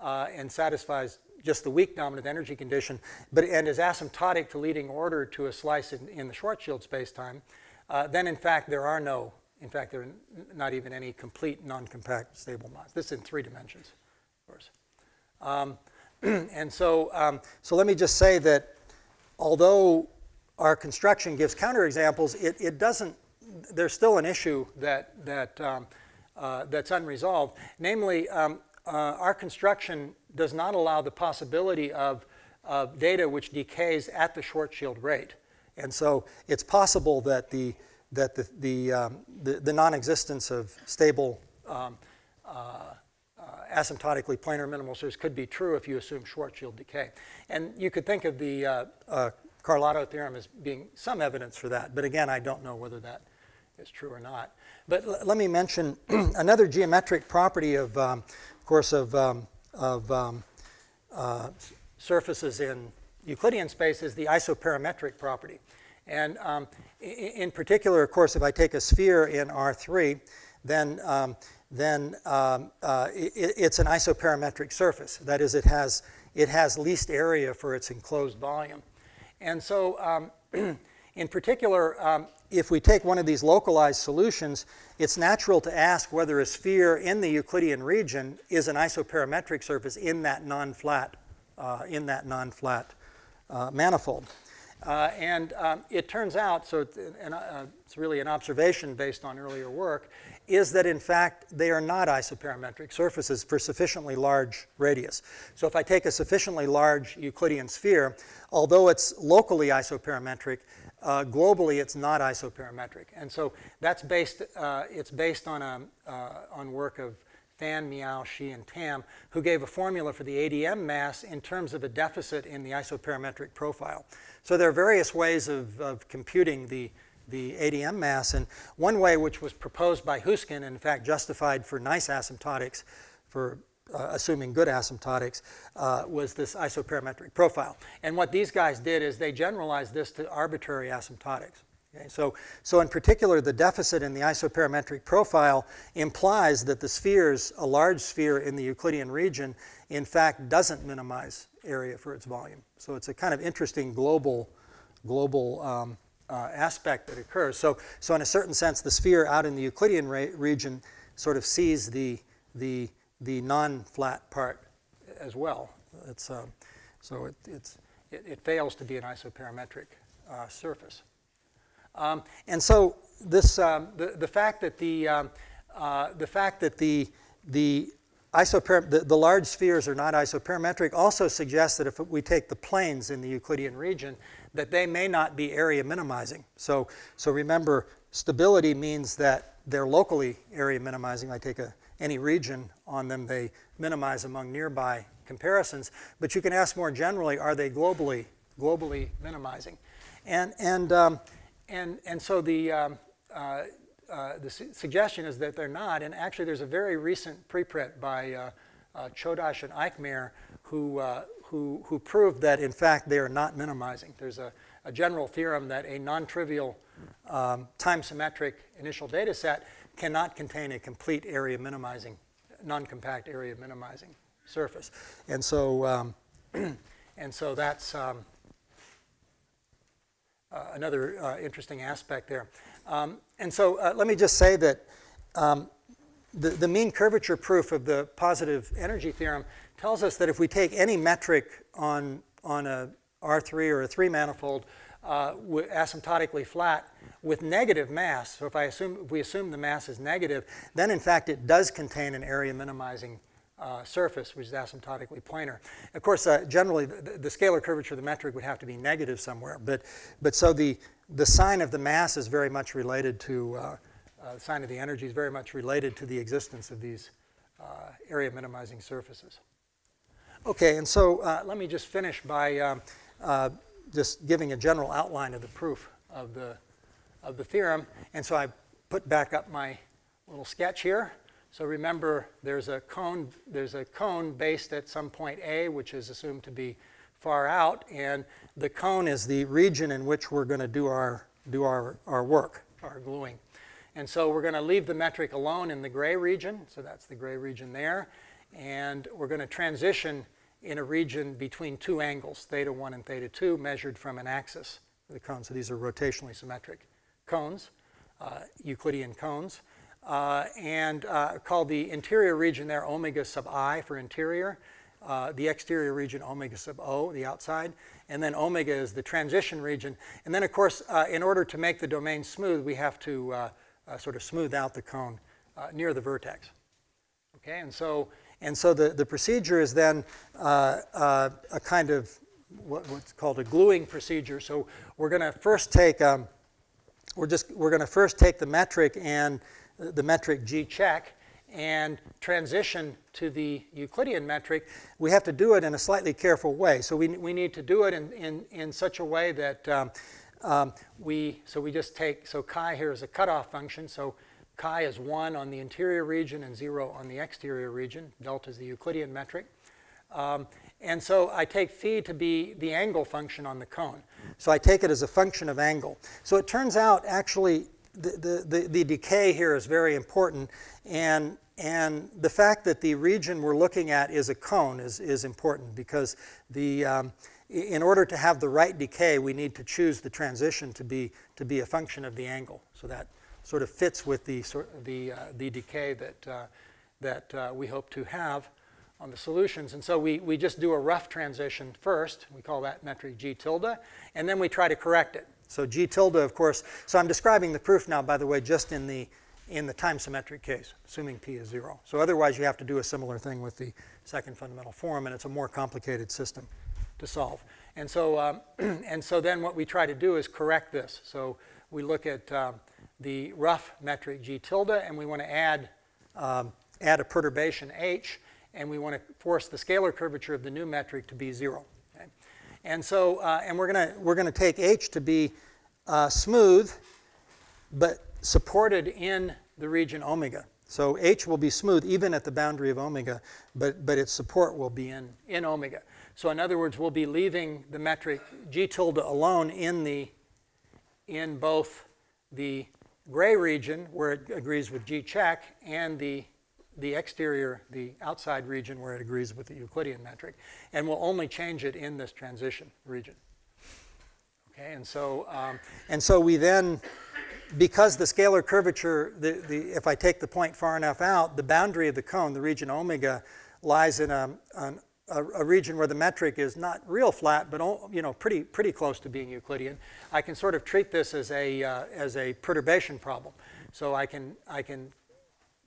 uh, and satisfies just the weak dominant energy condition, but and is asymptotic to leading order to a slice in, in the Schwarzschild spacetime, uh, then in fact there are no, in fact there are not even any complete non-compact stable MOTS. This is in three dimensions, of course. Um, and so, um, so let me just say that although our construction gives counterexamples, it, it doesn't, there's still an issue that, that, um, uh, that's unresolved. Namely, um, uh, our construction does not allow the possibility of, of data which decays at the Schwarzschild rate. And so it's possible that the, that the, the, um, the, the non-existence of stable um, uh, asymptotically planar minimal series could be true if you assume Schwarzschild decay. And you could think of the uh, uh, Carlotto theorem as being some evidence for that. But again, I don't know whether that is true or not. But let me mention another geometric property of, um, of course, of, um, of um, uh, surfaces in Euclidean space is the isoperimetric property. And um, in particular, of course, if I take a sphere in R3, then um, then um, uh, it, it's an isoperimetric surface. That is, it has, it has least area for its enclosed volume. And so, um, in particular, um, if we take one of these localized solutions, it's natural to ask whether a sphere in the Euclidean region is an isoperimetric surface in that non-flat, uh, in that non-flat uh, manifold. Uh, and um, it turns out, so it's, an, uh, it's, really an observation based on earlier work, is that in fact they are not isoperimetric surfaces for sufficiently large radius. So if I take a sufficiently large Euclidean sphere, although it's locally isoperimetric, uh, globally it's not isoperimetric. And so that's based, uh, it's based on, a, uh, on work of Fan, Miao, Shi, and Tam, who gave a formula for the ADM mass in terms of a deficit in the isoperimetric profile. So there are various ways of, of computing the the ADM mass. And one way, which was proposed by Huisken, and in fact justified for nice asymptotics, for uh, assuming good asymptotics, uh, was this isoperimetric profile. And what these guys did is they generalized this to arbitrary asymptotics. Okay, so, so in particular, the deficit in the isoperimetric profile implies that the spheres, a large sphere in the Euclidean region, in fact doesn't minimize area for its volume. So it's a kind of interesting global, global um, uh, aspect that occurs. So, so in a certain sense, the sphere out in the Euclidean region sort of sees the, the, the non-flat part as well. It's, uh, so it, it's, it, it, fails to be an isoperimetric uh, surface. Um, and so this, um, the, the fact that the, um, uh, the fact that the, the Isoper the, the, large spheres are not isoperimetric also suggests that if we take the planes in the Euclidean region, that they may not be area minimizing. So, so remember, stability means that they're locally area minimizing. I take a, any region on them, they minimize among nearby comparisons. But you can ask more generally, are they globally, globally minimizing? And, and, um, and, and so the, um, uh, uh, the su suggestion is that they're not. And actually, there's a very recent preprint by uh, uh, Chodosh and Eichmair who, uh, who, who proved that, in fact, they are not minimizing. There's a, a general theorem that a non-trivial um, time-symmetric initial data set cannot contain a complete area minimizing, non-compact area minimizing surface. And so, um, and so that's um, uh, another uh, interesting aspect there. Um, and so uh, let me just say that um, the, the mean curvature proof of the positive energy theorem tells us that if we take any metric on, on a R3 or a 3 manifold uh, asymptotically flat with negative mass, so if, I assume, if we assume the mass is negative, then in fact it does contain an area minimizing uh, surface, which is asymptotically planar. Of course, uh, generally, the, the, scalar curvature of the metric would have to be negative somewhere. But, but so the, the sign of the mass is very much related to, uh, uh the sign of the energy is very much related to the existence of these uh, area minimizing surfaces. Okay, and so uh, let me just finish by um, just giving a general outline of the proof of the, of the theorem. And so I put back up my little sketch here. So remember, there's a cone, there's a cone based at some point A, which is assumed to be far out, and the cone is the region in which we're going to do our do our, our work, our gluing. And so we're going to leave the metric alone in the gray region, so that's the gray region there, and we're going to transition in a region between two angles, theta 1 and theta 2, measured from an axis the cone. So these are rotationally symmetric cones, uh, Euclidean cones uh, and uh, called the interior region there omega sub i for interior, uh, the exterior region omega sub o, the outside, and then omega is the transition region. And then, of course, uh, in order to make the domain smooth, we have to uh, sort of smooth out the cone near the vertex. Okay, and so and so the, the procedure is then a kind of what, what's called a gluing procedure. So we're going to first take um, we're just we're going to first take the metric and the metric g check and transition to the Euclidean metric, we have to do it in a slightly careful way. So we, we need to do it in, in, in such a way that um, um, we, so we just take, so chi here is a cutoff function. So chi is 1 on the interior region and 0 on the exterior region. Delta is the Euclidean metric. Um, and so I take phi to be the angle function on the cone. So I take it as a function of angle. So it turns out actually the, the, the, decay here is very important. And, and the fact that the region we're looking at is a cone is, is important because the, um, in order to have the right decay, we need to choose the transition to be, to be a function of the angle. So that sort of fits with the, the, uh, the decay that, uh, that uh, we hope to have on the solutions. And so we, we just do a rough transition first. We call that metric G tilde. And then we try to correct it. So G tilde, of course, so I'm describing the proof now, by the way, just in the, in the time symmetric case, assuming P is zero. So otherwise you have to do a similar thing with the second fundamental form, and it's a more complicated system to solve. And so, um, and so then what we try to do is correct this. So we look at um, the rough metric G tilde, and we want to add, um, add a perturbation H, and we want to force the scalar curvature of the new metric to be zero. And so, uh, and we're going we're gonna take H to be uh, smooth, but supported in the region omega. So H will be smooth even at the boundary of omega, but, but its support will be in, in omega. So in other words, we'll be leaving the metric G tilde alone in, the, in both the gray region, where it agrees with G check, and the the exterior, the outside region where it agrees with the Euclidean metric, and we'll only change it in this transition region. Okay, and so, um, and so we then, because the scalar curvature, the, the, if I take the point far enough out, the boundary of the cone, the region omega, lies in a, an, a, a, region where the metric is not real flat, but you know, pretty, pretty close to being Euclidean. I can sort of treat this as a, uh, as a perturbation problem. So I can, I can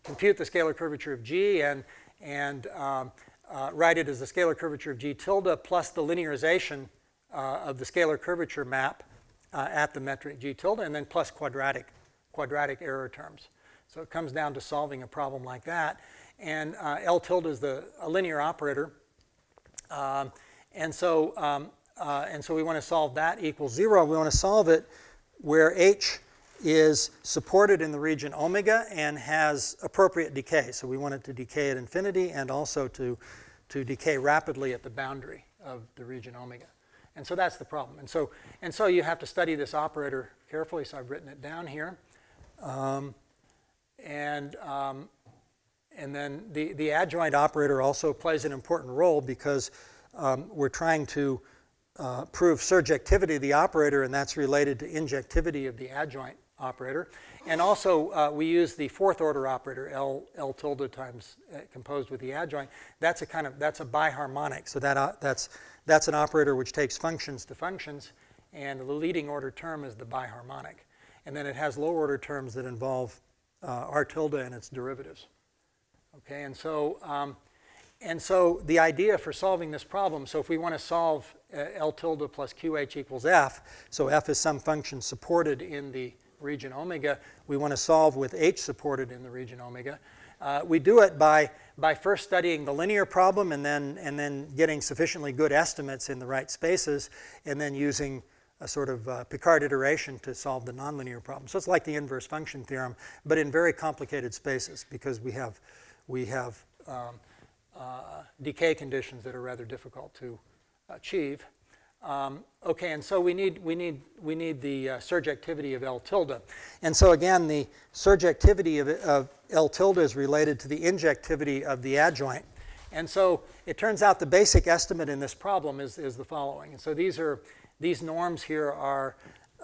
compute the scalar curvature of G and, and um, uh, write it as the scalar curvature of G tilde plus the linearization uh, of the scalar curvature map uh, at the metric G tilde and then plus quadratic, quadratic error terms. So it comes down to solving a problem like that. And uh, L tilde is the, a linear operator. Um, and, so, um, uh, and so we want to solve that equals zero. We want to solve it where H is supported in the region omega and has appropriate decay. So we want it to decay at infinity and also to, to decay rapidly at the boundary of the region omega. And so that's the problem. And so, and so you have to study this operator carefully, so I've written it down here. Um, and, um, and then the, the adjoint operator also plays an important role because um, we're trying to uh, prove surjectivity of the operator, and that's related to injectivity of the adjoint operator. And also, uh, we use the fourth order operator, L, L tilde times uh, composed with the adjoint. That's a kind of, that's a biharmonic. So that, uh, that's, that's an operator which takes functions to functions, and the leading order term is the biharmonic. And then it has lower order terms that involve uh, R tilde and its derivatives. Okay, and so, um, and so the idea for solving this problem, so if we want to solve uh, L tilde plus QH equals F, so F is some function supported in the region omega, we want to solve with H supported in the region omega. Uh, we do it by, by first studying the linear problem and then, and then getting sufficiently good estimates in the right spaces and then using a sort of uh, Picard iteration to solve the nonlinear problem. So it's like the inverse function theorem, but in very complicated spaces because we have, we have um, uh, decay conditions that are rather difficult to achieve. Um, okay, and so we need, we need, we need the uh, surjectivity of L tilde. And so again, the surjectivity of, of L tilde is related to the injectivity of the adjoint. And so it turns out the basic estimate in this problem is, is the following. And so these are, these norms here are,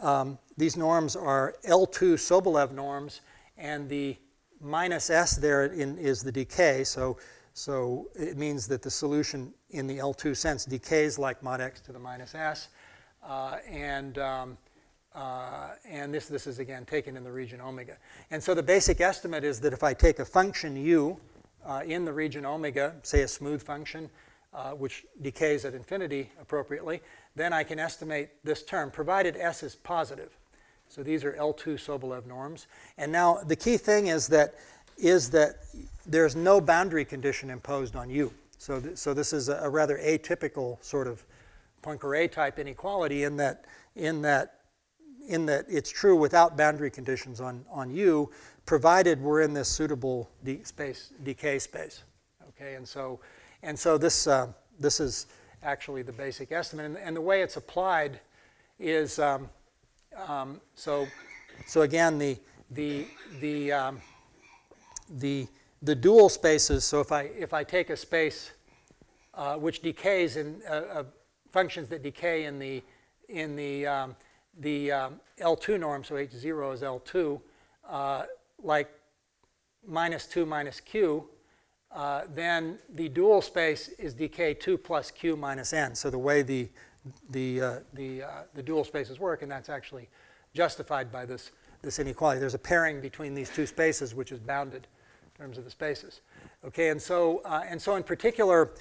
um, these norms are L2 Sobolev norms, and the minus S there in, is the decay. So so it means that the solution in the L2 sense decays like mod x to the minus s. Uh, and um, uh, and this, this is again taken in the region omega. And so the basic estimate is that if I take a function u uh, in the region omega, say a smooth function, uh, which decays at infinity appropriately, then I can estimate this term, provided s is positive. So these are L2 Sobolev norms. And now the key thing is that is that there's no boundary condition imposed on u. So, th so this is a, a, rather atypical sort of Poincare type inequality in that, in that, in that it's true without boundary conditions on, on u, provided we're in this suitable space, decay space. Okay, and so, and so this, uh, this is actually the basic estimate. And, and the way it's applied is, um, um, so, so again, the, the, the, um, the, the dual spaces, so if I, if I take a space uh, which decays in uh, uh, functions that decay in the, in the, um, the um, L2 norm, so H0 is L2, uh, like minus 2 minus q, uh, then the dual space is decay 2 plus q minus n. So the way the, the, uh, the, the dual spaces work, and that's actually justified by this, this inequality. There's a pairing between these two spaces which is bounded in terms of the spaces. Okay, and so, uh, and so in particular,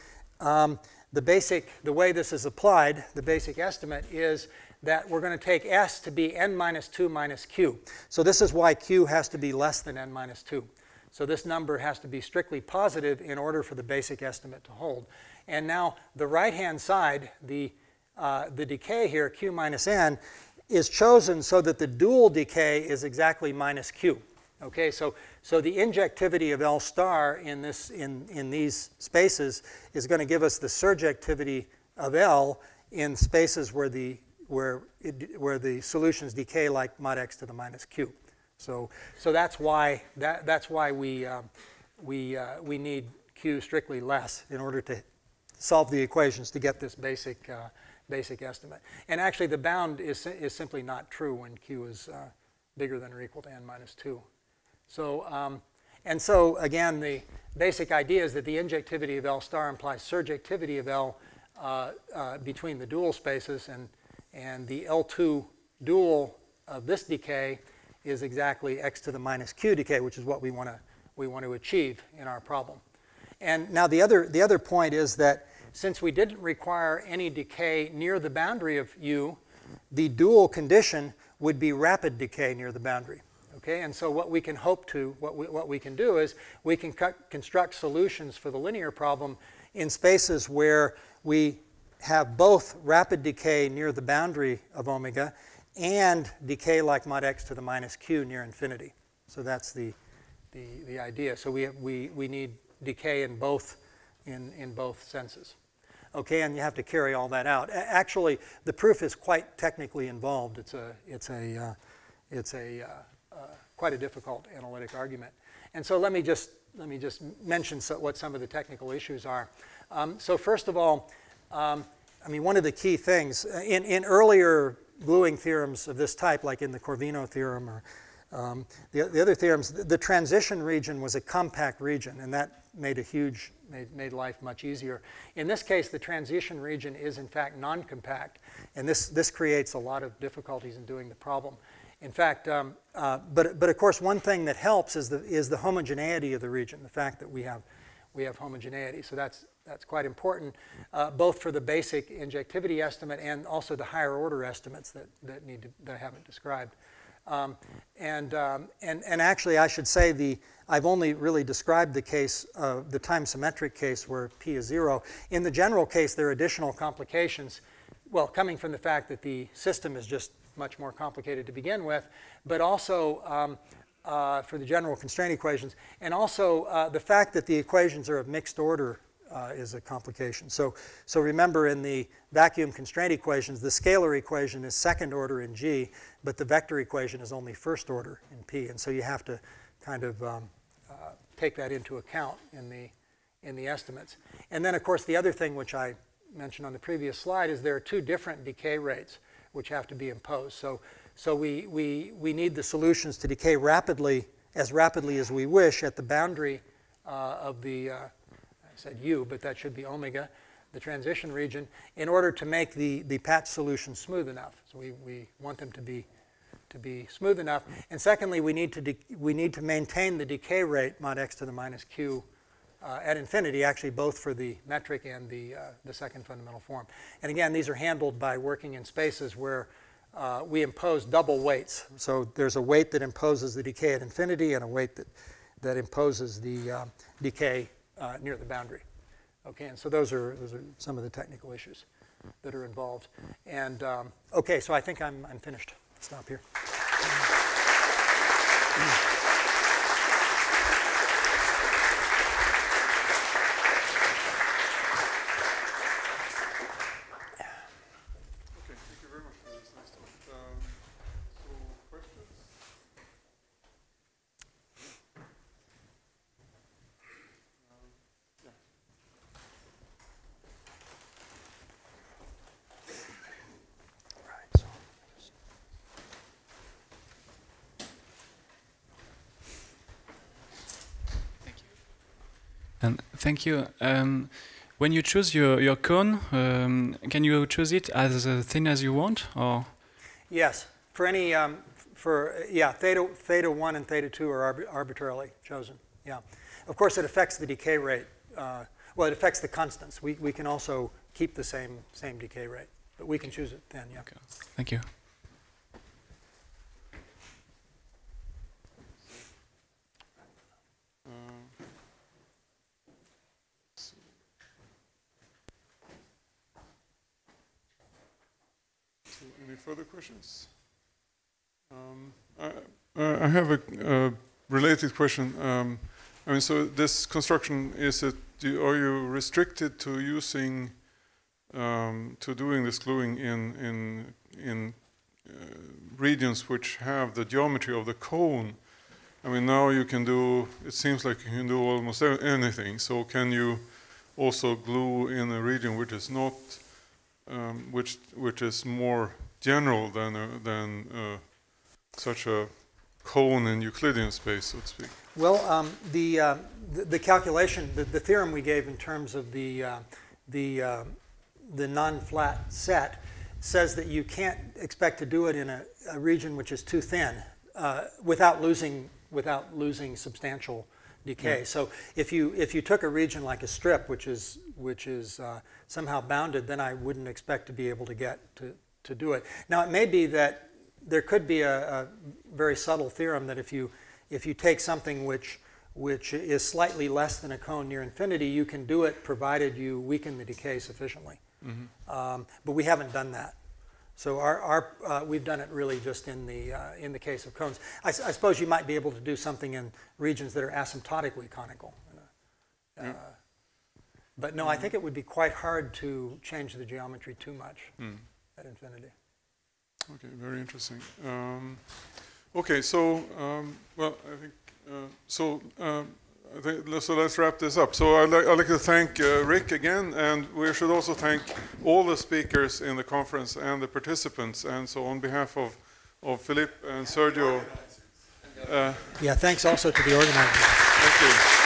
um, the basic, the way this is applied, the basic estimate is that we're going to take S to be n minus 2 minus q. So this is why q has to be less than n minus 2. So this number has to be strictly positive in order for the basic estimate to hold. And now the right-hand side, the, uh, the decay here, q minus n, is chosen so that the dual decay is exactly minus q. Okay, so, so the injectivity of L star in, this, in, in these spaces is going to give us the surjectivity of L in spaces where the, where, it, where the solutions decay like mod x to the minus q. So, so that's why, that, that's why we, um, we, uh, we need q strictly less in order to solve the equations to get this basic, uh, basic estimate. And actually the bound is, is simply not true when q is uh, bigger than or equal to n minus 2. So, um, and so again, the basic idea is that the injectivity of L star implies surjectivity of L uh, uh, between the dual spaces, and, and the L2 dual of this decay is exactly x to the minus q decay, which is what we want to we want to achieve in our problem. And now the other the other point is that since we didn't require any decay near the boundary of u, the dual condition would be rapid decay near the boundary. Okay, and so what we can hope to, what we, what we can do is we can construct solutions for the linear problem in spaces where we have both rapid decay near the boundary of omega and decay like mod x to the minus q near infinity. So that's the, the, the idea. So we, we, we need decay in both, in, in both senses. Okay, and you have to carry all that out. Actually, the proof is quite technically involved. It's a, it's a, uh, it's a uh, quite a difficult analytic argument. And so let me just, let me just mention so, what some of the technical issues are. Um, so first of all, um, I mean, one of the key things uh, in, in earlier gluing theorems of this type, like in the Corvino theorem or um, the, the other theorems, the, the transition region was a compact region, and that made a huge, made, made life much easier. In this case, the transition region is in fact non-compact, and this, this creates a lot of difficulties in doing the problem. In fact, um, uh, but, but of course, one thing that helps is the, is the homogeneity of the region, the fact that we have, we have homogeneity. So that's, that's quite important, uh, both for the basic injectivity estimate and also the higher order estimates that, that, need to, that I haven't described. Um, and, um, and, and actually, I should say the, I've only really described the case, uh, the time symmetric case where p is zero. In the general case, there are additional complications, well, coming from the fact that the system is just much more complicated to begin with, but also um, uh, for the general constraint equations, and also uh, the fact that the equations are of mixed order uh, is a complication. So, so remember in the vacuum constraint equations, the scalar equation is second order in G, but the vector equation is only first order in P. And so you have to kind of um, uh, take that into account in the, in the estimates. And then, of course, the other thing which I mentioned on the previous slide is there are two different decay rates which have to be imposed. So, so we, we, we need the solutions to decay rapidly, as rapidly as we wish, at the boundary uh, of the, uh, said U, but that should be omega, the transition region, in order to make the, the patch solution smooth enough. So we, we want them to be, to be smooth enough. And secondly, we need to, we need to maintain the decay rate mod x to the minus q uh, at infinity, actually both for the metric and the, uh, the second fundamental form. And again, these are handled by working in spaces where uh, we impose double weights. So there's a weight that imposes the decay at infinity and a weight that, that imposes the uh, decay uh, near the boundary. Okay, and so those are, those are some of the technical issues that are involved. And um, okay, so I think I'm, I'm finished. Stop here. Thank you. Um, when you choose your, your cone, um, can you choose it as thin as you want, or? Yes. For any, um, for yeah, theta theta one and theta two are arb arbitrarily chosen. Yeah. Of course, it affects the decay rate. Uh, well, it affects the constants. We we can also keep the same same decay rate, but we can choose it then. Yeah. Okay. Thank you. Further questions? Um, I, I, have a, a, related question. Um, I mean, so this construction is it? Do, are you restricted to using um, to doing this gluing in in in uh, regions which have the geometry of the cone? I mean, now you can do. It seems like you can do almost anything. So can you also glue in a region which is not, um, which which is more general than, a, than uh, such a cone in Euclidean space, so to speak? Well, um, the, uh, the, the, calculation, the, the, theorem we gave in terms of the, uh, the, uh, the non-flat set says that you can't expect to do it in a, a region which is too thin uh, without losing, without losing substantial decay. Yeah. So if you, if you took a region like a strip, which is, which is uh, somehow bounded, then I wouldn't expect to be able to get to, to do it. Now, it may be that there could be a, a very subtle theorem that if you, if you take something which, which is slightly less than a cone near infinity, you can do it provided you weaken the decay sufficiently. Mm -hmm. um, but we haven't done that. So our, our, uh, we've done it really just in the, uh, in the case of cones. I, I, suppose you might be able to do something in regions that are asymptotically conical. Uh, yeah. But no, mm. I think it would be quite hard to change the geometry too much. Mm at infinity. Okay, very interesting. Um, okay, so, um, well, I think, uh, so uh, I think, so let's wrap this up. So I'd like, I'd like to thank uh, Rick again, and we should also thank all the speakers in the conference and the participants. And so on behalf of, of Philippe and Sergio, uh, Yeah, thanks also to the organizers. thank you.